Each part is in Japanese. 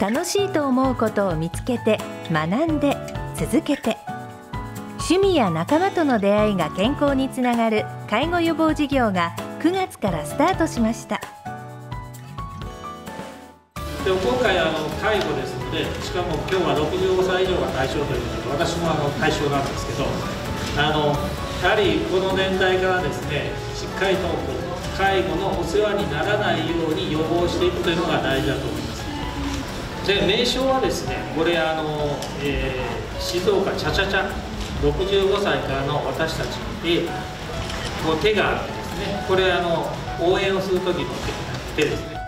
楽しいと思うことを見つけて学んで続けて。趣味や仲間との出会いが健康につながる介護予防事業が9月からスタートしました。で今回あの介護ですのでしかも今日は65歳以上が対象ということで私もあの対象なんですけどあのやはりこの年代からですねしっかりと介護のお世話にならないように予防していくというのが大事だと思います。で名称はですねこれあの、えー、静岡チャチャチャ65歳からの私たちでこう手があるんですねこれあの応援をする時の手ですね。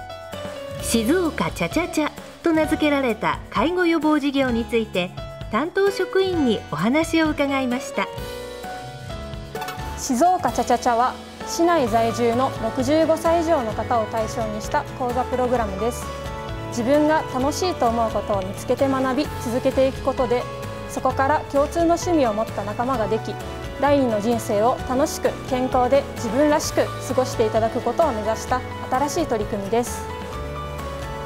静岡チャチャチャと名付けられた介護予防事業について担当職員にお話を伺いました。静岡チャチャチャは市内在住の65歳以上の方を対象にした講座プログラムです自分が楽しいと思うことを見つけて学び続けていくことでそこから共通の趣味を持った仲間ができ第二の人生を楽しく健康で自分らしく過ごしていただくことを目指した新しい取り組みです。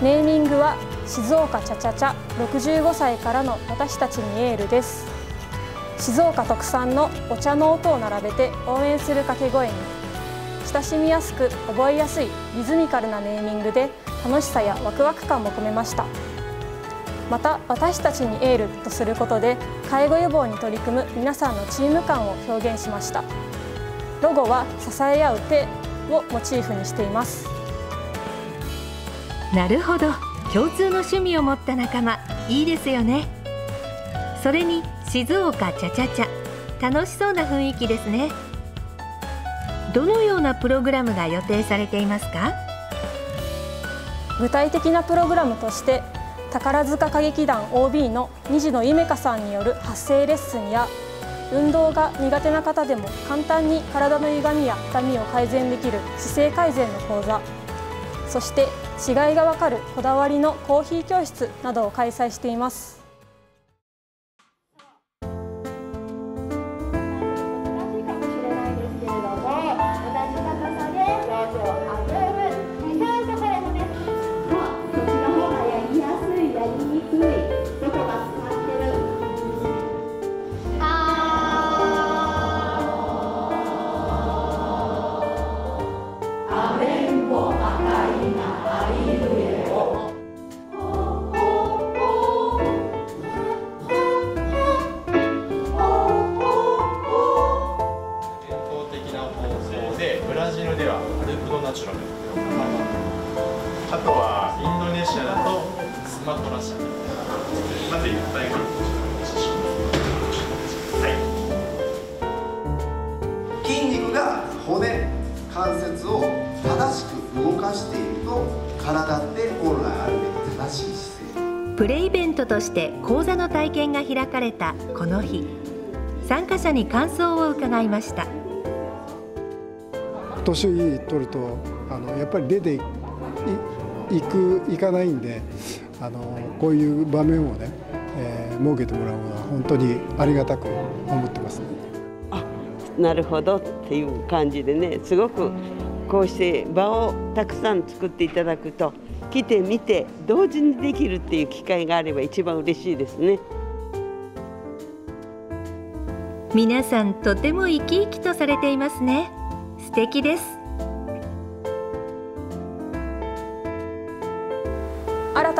ネーミングは静岡チャチャチャ65歳からの私たちにエールです。静岡特産のお茶の音を並べて応援する掛け声に親しみやすく覚えやすいリズミカルなネーミングで楽しさやワクワク感も込めました。また私たちにエールとすることで介護予防に取り組む皆さんのチーム感を表現しました。ロゴは支え合う手をモチーフにしています。なるほど。共通の趣味を持った仲間いいですよね。それに静岡チャチャチャ。楽しそうな雰囲気ですね。どのようなプログラムが予定されていますか？具体的なプログラムとして宝塚歌劇団 OB の虹野ゆめかさんによる発声レッスンや運動が苦手な方でも簡単に体の歪みや痛みを改善できる姿勢改善の講座そして違いがわかるこだわりのコーヒー教室などを開催しています。シアだとスマトラ社。まず1体はい、筋肉が骨関節を正しく動かしていると体って本来あるべき正しい姿勢。プレイベントとして講座の体験が開かれたこの日。参加者に感想を伺いました。年取るとあのやっぱり出て行く行かないんであのこういう場面をね、えー、設けてもらうのは本当にありがたく思ってます、ね、あなるほどっていう感じでねすごくこうして場をたくさん作っていただくと来てみて同時にできるっていう機会があれば一番嬉しいですね。皆さんとても生き生きとされていますね。素敵です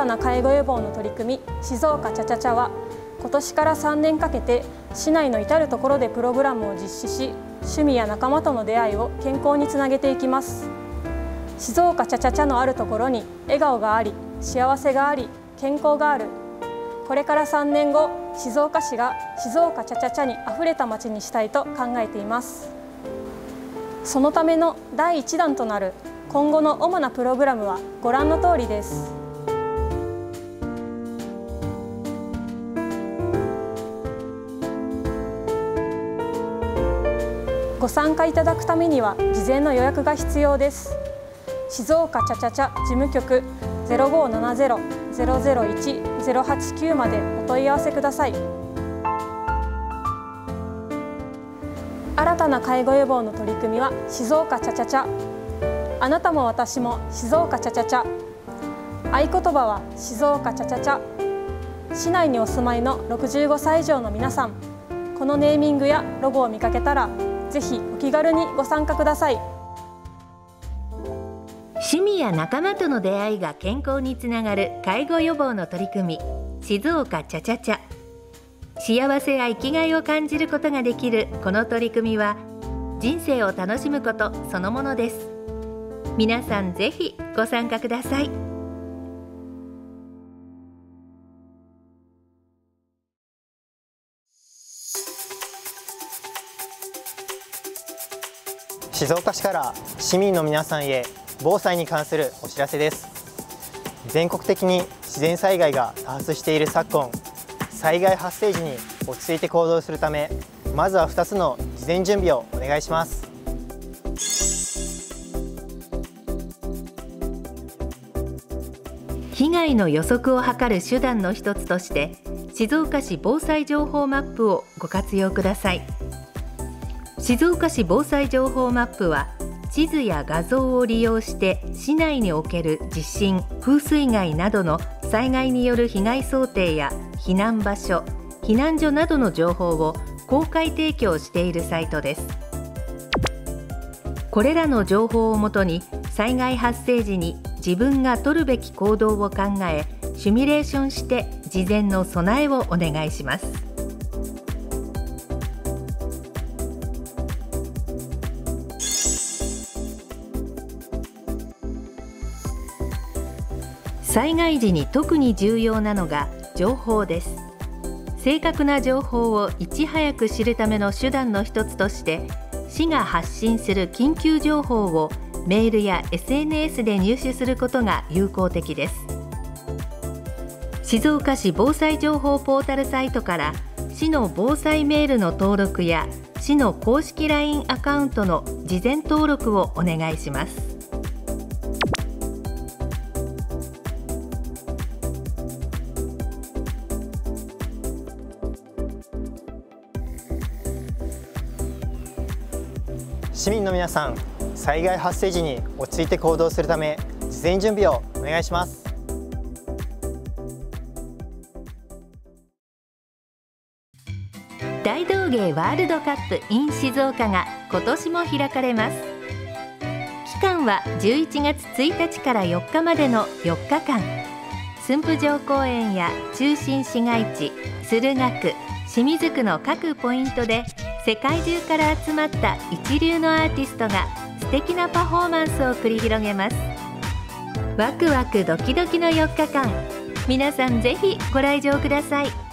たな介護予防の取り組み静岡チャチャチャは今年から3年かけて市内の至る所でプログラムを実施し趣味や仲間との出会いを健康につなげていきます。静岡チャチャチャのあるところに笑顔があり幸せがあり健康がある。これから3年後静岡市が静岡チャチャチャにあふれた街にしたいと考えています。そのための第1弾となる今後の主なプログラムはご覧の通りです。ご参加いただくためには事前の予約が必要です。静岡チャチャチャ事務局0570-001-089までお問い合わせください。新たな介護予防の取り組みは静岡チャチャチャ。あなたも私も静岡チャチャチャ。合言葉は静岡ちゃちゃちゃ市内にお住まいの65歳以上の皆さんこのネーミングやロゴを見かけたらぜひお気軽にご参加ください。趣味や仲間との出会いが健康につながる介護予防の取り組み静岡ちゃちゃちゃ幸せや生きがいを感じることができるこの取り組みは人生を楽しむことそのものです。皆さんぜひご参加ください。静岡市から市民の皆さんへ防災に関するお知らせです。全国的に自然災害が多発している昨今災害発生時に落ち着いて行動するためまずは2つの事前準備をお願いします。被害の予測を図る手段の一つとして静岡市防災情報マップをご活用ください。静岡市防災情報マップは地図や画像を利用して市内における地震風水害などの災害による被害想定や避難場所避難所などの情報を公開提供しているサイトです。これらの情報をもとに災害発生時に自分が取るべき行動を考えシミュレーションして事前の備えをお願いします。災害時に特に重要なのが情報です。正確な情報をいち早く知るための手段の一つとして市が発信する緊急情報をメールや SNS で入手することが有効的です。静岡市防災情報ポータルサイトから市の防災メールの登録や市の公式 LINE アカウントの事前登録をお願いします。市民の皆さん災害発生時に落ち着いて行動するため事前準備をお願いします。大道芸ワールドカップ in 静岡が今年も開かれます。期間は11月1日から4日までの4日間。駿府城公園や中心市街地駿河区清水区の各ポイントで世界中から集まった一流のアーティストが素敵なパフォーマンスを繰り広げます。ワクワクドキドキの4日間。皆さんぜひご来場ください。